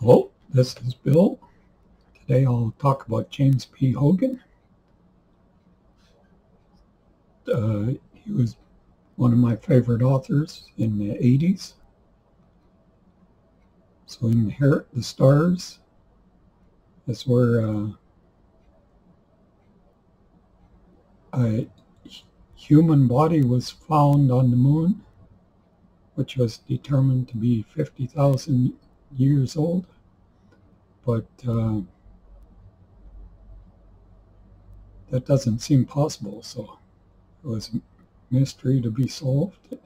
Hello, this is Bill. Today I'll talk about James P. Hogan. Uh, he was one of my favorite authors in the 80s. So Inherit the Stars is where uh, a human body was found on the moon, which was determined to be 50,000 years old. But uh, that doesn't seem possible, so it was mystery to be solved.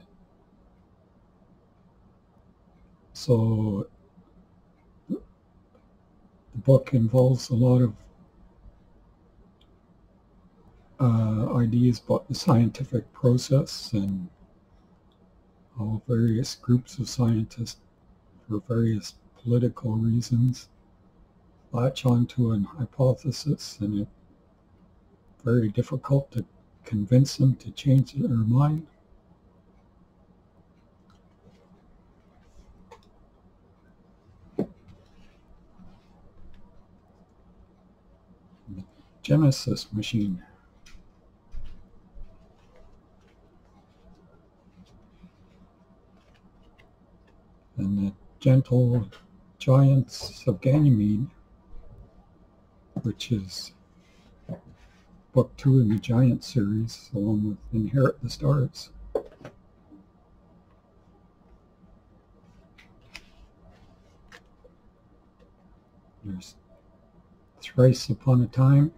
So the book involves a lot of uh, ideas about the scientific process and how various groups of scientists for various political reasons latch onto an hypothesis and it's very difficult to convince them to change their mind. Genesis machine. and the gentle giants of Ganymede, which is book two in the Giant series, along with Inherit the Stars. There's Thrice Upon a Time,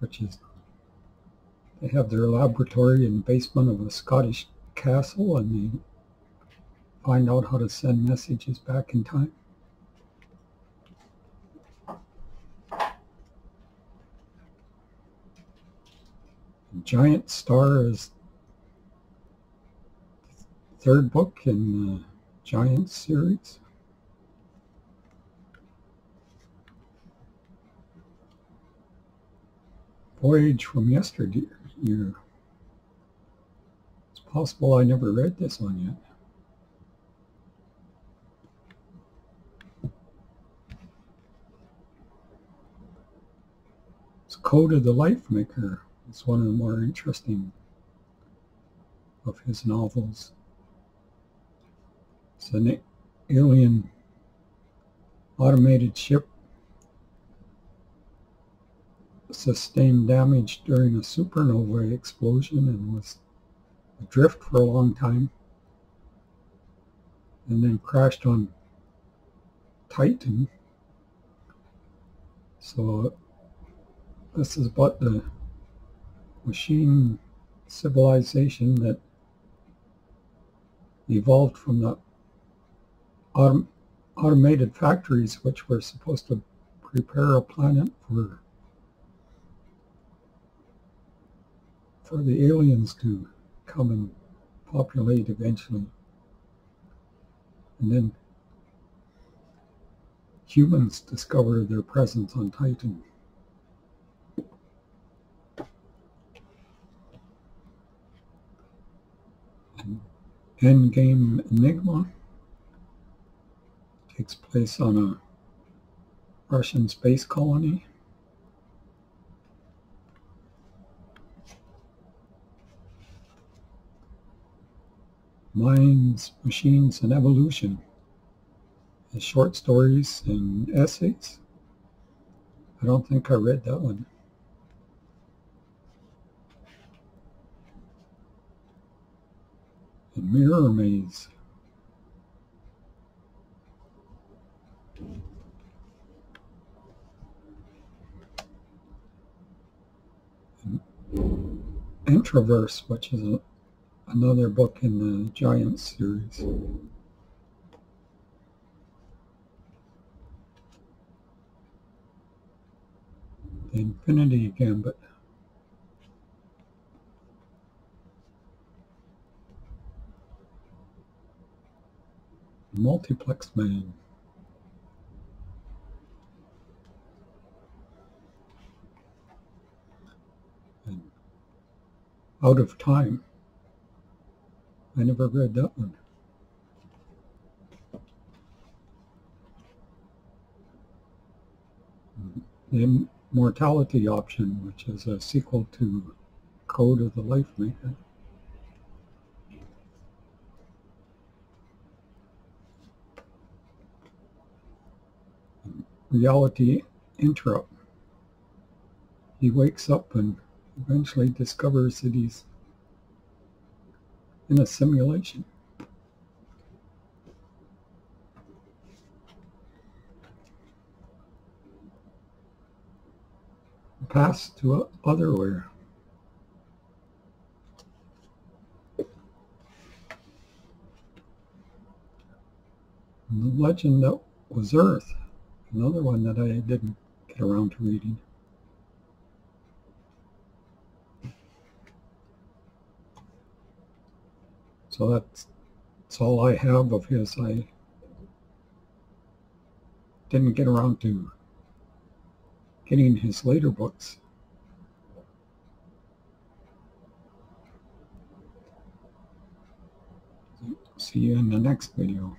which is they have their laboratory in the basement of a Scottish castle and they find out how to send messages back in time. Giant Star is third book in the Giant series. Voyage from Yesteryear. It's possible I never read this one yet. Code of the Lifemaker is one of the more interesting of his novels. It's an alien automated ship sustained damage during a supernova explosion and was adrift for a long time and then crashed on Titan. So this is about the machine civilization that evolved from the autom automated factories which were supposed to prepare a planet for for the aliens to come and populate eventually. And then humans discover their presence on Titan. Endgame Enigma takes place on a Russian space colony. Minds, Machines, and Evolution short stories and essays. I don't think I read that one. The mirror maze. Entoverse, which is a, another book in the Giant series. The Infinity Gambit. Multiplex Man. And Out of Time. I never read that one. The Immortality Option, which is a sequel to Code of the Lifemaker. Realtime Interrupt. He wakes up and eventually discovers that he's in a simulation. Path to Otherwhere. The legend that was Earth, another one that I didn't get around to reading. So that's, that's all I have of his. I didn't get around to getting his later books. See you in the next video.